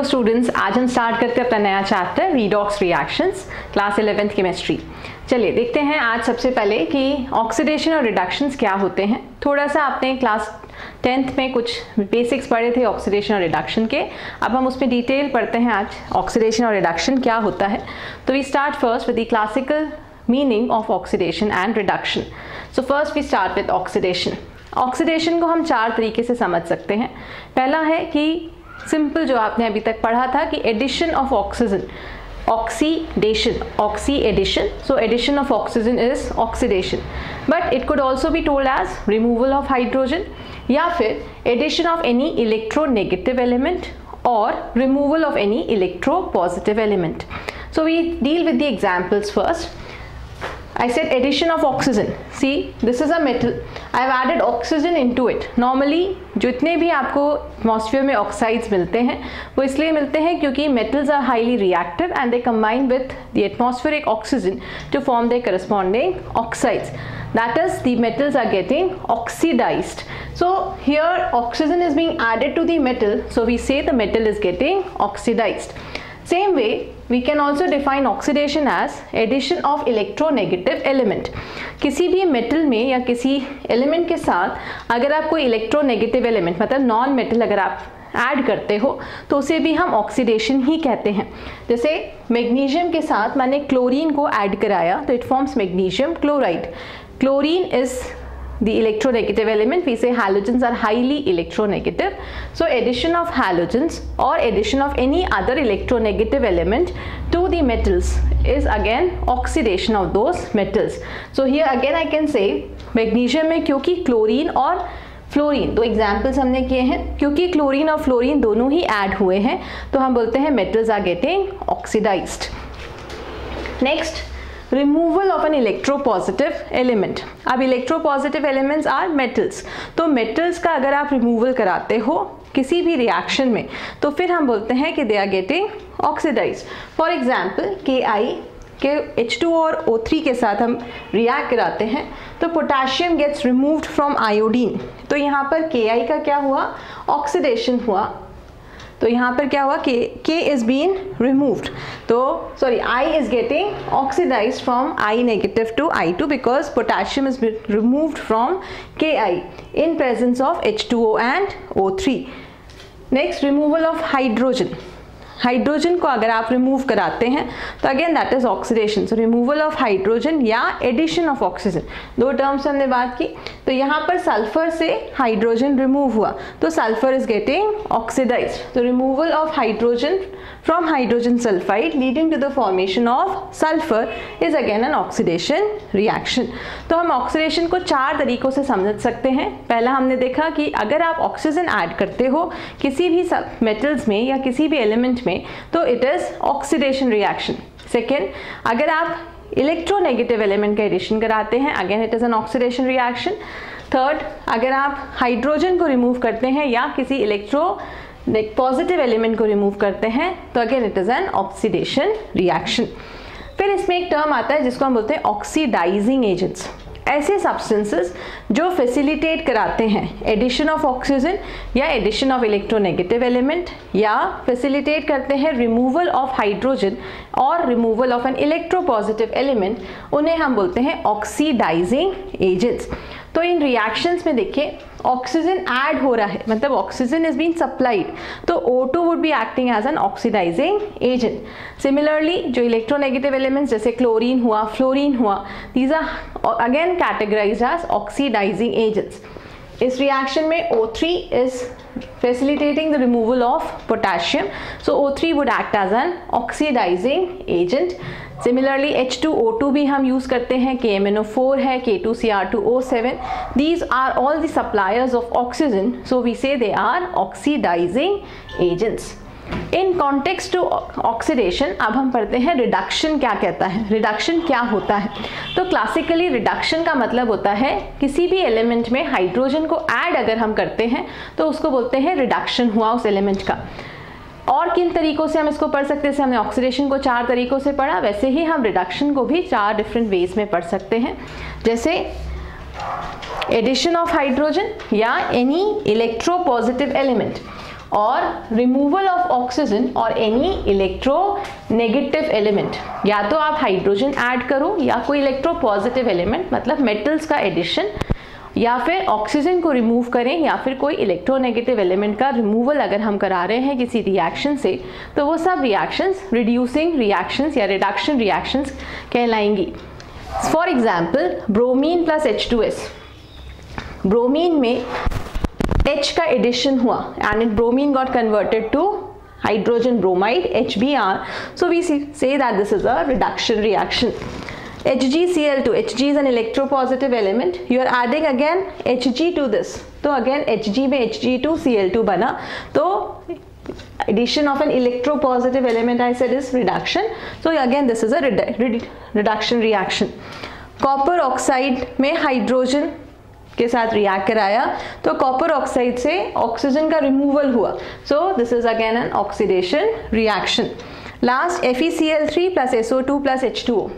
Hello students आज हम start करते हैं अपना नया chapter redox reactions class eleventh chemistry चलिए देखते हैं आज सबसे पहले कि ऑक्सीडेशन और रिडक्शंस क्या होते हैं। थोड़ा सा आपने क्लास टेंथ में कुछ बेसिक्स पढ़े थे ऑक्सीडेशन और रिडक्शन के। अब हम उसमें डिटेल पढ़ते हैं आज ऑक्सीडेशन और रिडक्शन क्या होता है। तो we start first with the classical meaning of oxidation and reduction so first we start with oxidation oxidation को हम चार तरीके से समझ सकते हैं। पहला है कि सिंपल जो आपने अभी तक पढ़ा था कि addition of oxygen oxidation oxy addition so addition of oxygen is oxidation but it could also be told as removal of hydrogen या फिर addition of any electronegative element और removal of any electropositive element so we deal with the examples first I set addition of oxygen see this is a metal I have added oxygen into it normally जितने भी आपको atmosphere में oxides मिलते हैं, वो इसलिए मिलते हैं क्योंकि metals are highly reactive and they combine with the atmospheric oxygen to form they corresponding oxides that is the metals are getting oxidized so here oxygen is being added to the metal so we say the metal is getting oxidized same way, we can also define oxidation as addition of electronegative element. किसी भी metal में या किसी element के साथ अगर आप कोई इलेक्ट्रोनेगेटिव एलिमेंट मतलब नॉन मेटल अगर आप ऐड करते हो तो उसे भी हम ऑक्सीडेशन ही कहते हैं। जैसे मैग्नीशियम के साथ मैंने क्लोरीन को ऐड कराया तो it forms magnesium chloride chlorine is the electronegative element we say halogens are highly electronegative so addition of halogens or addition of any other electronegative element to the metals is again oxidation of those metals so here again i can say magnesium में क्योंकि chlorine और fluorine दो examples हमने किए हैं क्योंकि chlorine और fluorine दोनों ही ऐड हुए हैं तो हम बोलते हैं metals are getting oxidized next removal of an electropositive element अब इलेक्ट्रोपॉजिटिव एलिमेंट्स आर मेटल्स तो मेटल्स का अगर आप रिमूवल कराते हो किसी भी रिएक्शन में तो फिर हम बोलते हैं कि they are getting oxidize for example K I के H2 और O3 के साथ हम रिएक्ट कराते हैं तो potassium gets removed from iodine तो यहाँ पर Ki का क्या हुआ? ऑक्सीडेशन हुआ. तो यहाँ पर क्या हुआ? K K is been removed So, sorry, I is getting oxidized from I negative to I2 because potassium is removed from Ki in presence of H2O and O3. Next, removal of hydrogen. Hydrogen को अगर आप remove कराते हैं तो again that is oxidation so removal of hydrogen या addition of oxygen दो terms हमने बात की। तो यहाँ पर सल्फ़र से हाइड्रोजन रिमूव हुआ। तो सल्फ़र इज़ गेटिंग ऑक्सीडाइज तो removal of hydrogen from hydrogen sulphide leading to the formation of sulphur is again an oxidation reaction तो हम ऑक्सीडेशन को चार तरीकों से समझ सकते हैं। पहला हमने देखा कि अगर आप ऑक्सीजन ऐड करते हो, किसी भी मेटल्स में या किसी भी एलिमेंट में तो it is oxidation reaction second अगर आप इलेक्ट्रोनेगेटिव एलिमेंट का एडिशन कराते हैं again it is an oxidation reaction third अगर आप हाइड्रोजन को रिमूव करते हैं या किसी इलेक्ट्रो पॉजिटिव एलिमेंट को रिमूव करते हैं तो again it is an oxidation reaction फिर इसमें एक टर्म आता है जिसको हम बोलते हैं ऑक्सीडाइजिंग एजेंट्स ऐसे सब्सटेंसेस जो फैसिलिटेट कराते हैं एडिशन ऑफ़ ऑक्सीजन या एडिशन ऑफ़ इलेक्ट्रोनेगेटिव एलिमेंट या फैसिलिटेट करते हैं रिमूवल ऑफ़ हाइड्रोजन और removal of an electropositive element उन्हें हम बोलते हैं ऑक्सीडाइजिंग एजेंट्स तो इन रिएक्शंस में देखिए ऑक्सीजन ऐड हो रहा है मतलब ऑक्सीजन इज़ बीन सप्लाइड तो O2 would be acting as an oxidizing agent similarly जो इलेक्ट्रोनेगेटिव एलिमेंट्स जैसे क्लोरीन हुआ फ्लोरीन हुआ these are again categorize as oxidizing agents इस रिएक्शन में O three is facilitating the removal of potassium so O three would act as an oxidizing agent similarly H two O two भी हम use करते हैं. के M N O four है K two C R two O seven these are all the suppliers of oxygen so we say they are oxidizing agents in context to oxidation अब हम पढ़ते हैं रिडक्शन क्या कहता है? रिडक्शन क्या होता है? तो क्लासिकली रिडक्शन का मतलब होता है, किसी भी एलिमेंट में हाइड्रोजन को ऐड अगर हम करते हैं तो उसको बोलते हैं रिडक्शन हुआ उस एलिमेंट का। और किन तरीकों से हम इसको पढ़ सकते हैं? हमने ऑक्सीडेशन को चार तरीकों से पढ़ा, वैसे ही हम रिडक्शन को भी चार डिफरेंट वेज में पढ़ सकते हैं। जैसे एडिशन ऑफ़ हाइड्रोजन या एनी इलेक्ट्रोपॉजिटिव एलिमेंट और रिमूवल ऑफ़ ऑक्सीजन और एनी इलेक्ट्रोनेगेटिव एलिमेंट या तो आप हाइड्रोजन ऐड करो या कोई इलेक्ट्रो पॉजिटिव एलिमेंट मतलब मेटल्स का एडिशन या फिर ऑक्सीजन को रिमूव करें, या फिर कोई इलेक्ट्रोनेगेटिव एलिमेंट का रिमूवल अगर हम करा रहे हैं किसी रिएक्शन से तो वो सब रिएक्शंस रिड्यूसिंग रिएक्शंस या reduction reactions कहलाएँगी। For example bromine plus H two S bromine में एच का एडिशन हुआ and it bromine got converted to hydrogen bromide H B R so we see say that this is a reduction reaction H G C L two H G is an electropositive element you are adding again H G to this तो again H G में H G two C L two बना. तो addition of an electropositive element I said is reduction so again this is a reduction reaction copper oxide में hydrogen के साथ react कराया तो copper oxide से oxygen का रिमूवल हुआ। So this is again an oxidation reaction last F E C L three plus S O two plus H two O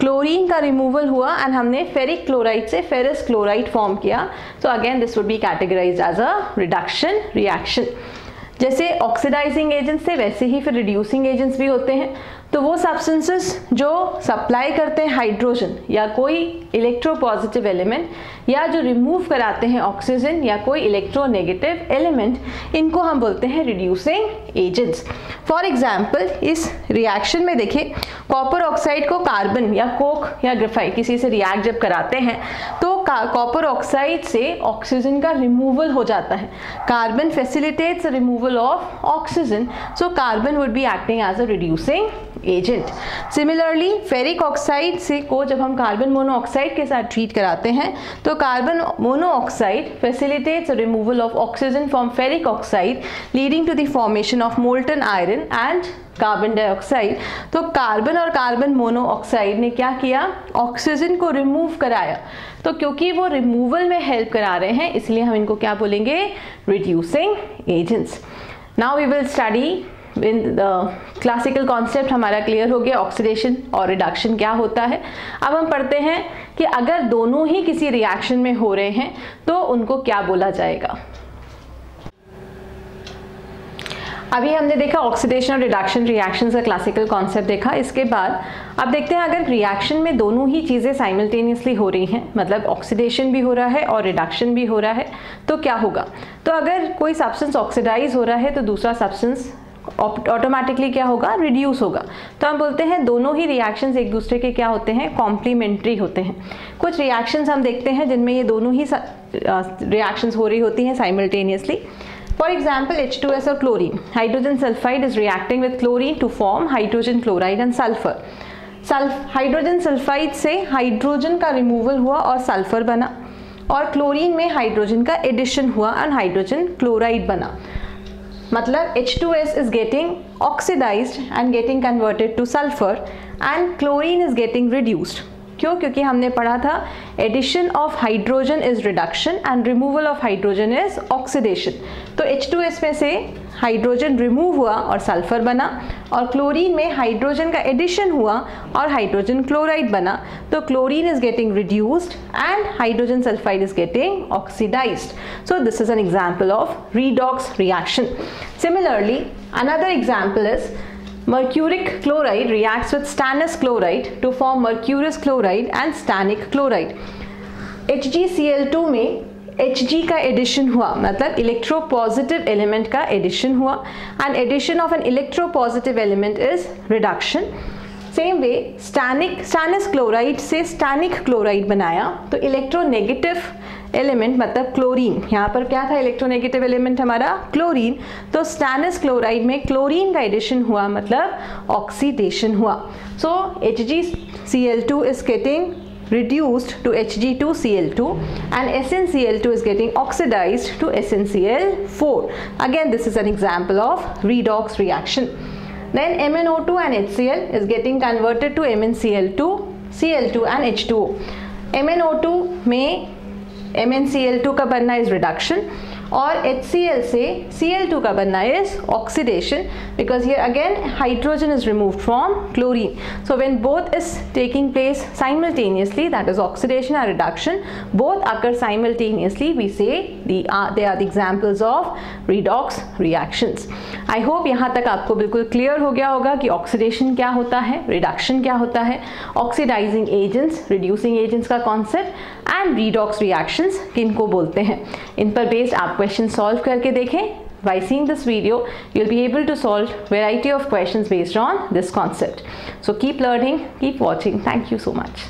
chlorine का removal हुआ एंड हमने फेरिक क्लोराइड से ferrous chloride form किया। So again this would be categorise as a reduction reaction जैसे oxidising agents थे वैसे ही फिर रिड्यूसिंग एजेंट्स भी होते हैं। तो वो सब्सटेंसेस जो सप्लाई करते हैं हाइड्रोजन या कोई इलेक्ट्रोपॉजिटिव एलिमेंट या जो रिमूव कराते हैं ऑक्सीजन या कोई इलेक्ट्रोनेगेटिव एलिमेंट इनको हम बोलते हैं रिड्यूसिंग एजेंट्स फॉर एग्ज़ाम्पल इस रिएक्शन में देखिए कॉपर ऑक्साइड को कार्बन या कोक या ग्रेफाइट किसी से रिएक्ट जब कराते हैं तो कॉपर ऑक्साइड से ऑक्सीजन का रिमूवल हो जाता है। Carbon facilitates removal of oxygen so carbon would be acting as a reducing agent similarly ferric oxide से को जब हम कार्बन मोनोऑक्साइड के साथ ट्रीट कराते हैं तो carbon monoxide facilitates removal of oxygen from ferric oxide leading to the formation of molten iron and carbon dioxide तो कार्बन और कार्बन मोनोऑक्साइड ने क्या किया? ऑक्सीजन को रिमूव कराया। तो क्योंकि वो रिमूवल में हेल्प करा रहे हैं, इसलिए हम इनको क्या बोलेंगे? Reducing agents now we will study in classical concept हमारा क्लियर हो गया ऑक्सीडेशन और रिडक्शन क्या होता है? अब हम पढ़ते हैं कि अगर दोनों ही किसी रिएक्शन में हो रहे हैं तो उनको क्या बोला जाएगा? अभी हमने देखा ऑक्सीडेशन और रिडक्शन रिएक्शन का क्लासिकल कॉन्सेप्ट देखा। इसके बाद अब देखते हैं अगर रिएक्शन में दोनों ही चीज़ें साइमल्टेनियसली हो रही हैं मतलब ऑक्सीडेशन भी हो रहा है और रिडक्शन भी हो रहा है तो क्या होगा? तो अगर कोई सब्सटेंस ऑक्सीडाइज हो रहा है तो दूसरा सब्सटेंस ऑटोमेटिकली क्या होगा? रिड्यूस होगा। तो हम बोलते हैं दोनों ही रिएक्शंस एक दूसरे के क्या होते हैं? कॉम्प्लीमेंट्री होते हैं। कुछ रिएक्शंस हम देखते हैं जिनमें ये दोनों ही रिएक्शंस हो रही होती हैं simultaneously for example For example, H2S or chlorine. Hydrogen sulfide is reacting with chlorine to form hydrogen chloride and sulfur. Hydrogen sulphide से हाइड्रोजन का रिमूवल हुआ और सल्फ़र बना। और क्लोरीन में हाइड्रोजन का एडिशन हुआ एंड हाइड्रोजन क्लोराइड बना। मतलब H2S is getting oxidized and getting converted to sulfur and chlorine is getting reduced. क्यों क्योंकि हमने पढ़ा था addition of hydrogen is reduction and removal of hydrogen is oxidation तो H2S में से हाइड्रोजन रिमूव हुआ और सल्फ़र बना और क्लोरीन में हाइड्रोजन का एडिशन हुआ और हाइड्रोजन क्लोराइड बना। तो chlorine is getting reduced and hydrogen sulphide is getting oxidised so this is an example of redox reaction similarly another example is Mercuric chloride reacts with stannous chloride to form mercurous chloride and stannic chloride. HgCl2 में Hg का addition हुआ मतलब electropositive element का addition हुआ। And addition of an electropositive element is reduction same way stannic stannous chloride से stannic chloride बनाया तो electronegative element मतलब क्लोरीन यहाँ पर क्या था इलेक्ट्रोनेगेटिव एलिमेंट हमारा? क्लोरीन तो स्टैनस क्लोराइड में क्लोरीन का एडिशन हुआ मतलब ऑक्सीडेशन हुआ। So H G C L two is getting reduced to Hg2Cl2 and SnCl2 is getting oxidized to SnCl4. Again this is an example of redox reaction. Then MnO2 and HCl is getting converted to MnCl2, Cl2 and H2O. MnO2 में MnCl2 का बनना is reduction और H C L से Cl2 का बनना is oxidation because ये again hydrogen is remove from chlorine so when both is taking place simultaneously that is oxidation or reduction both occur simultaneously we say they are the examples of redox reactions I hope यहाँ तक आपको बिल्कुल clear हो गया होगा कि oxidation क्या होता है रिडक्शन क्या होता है ऑक्सीडाइजिंग एजेंट्स रिड्यूसिंग एजेंट्स का कॉन्सेप्ट एंड रीडॉक्स रिएक्शंस किन को बोलते हैं इन पर बेस्ड आप क्वेश्चन सॉल्व करके देखें by seeing this video you'll be able to solve variety of questions based on this concept so keep learning keep watching thank you so much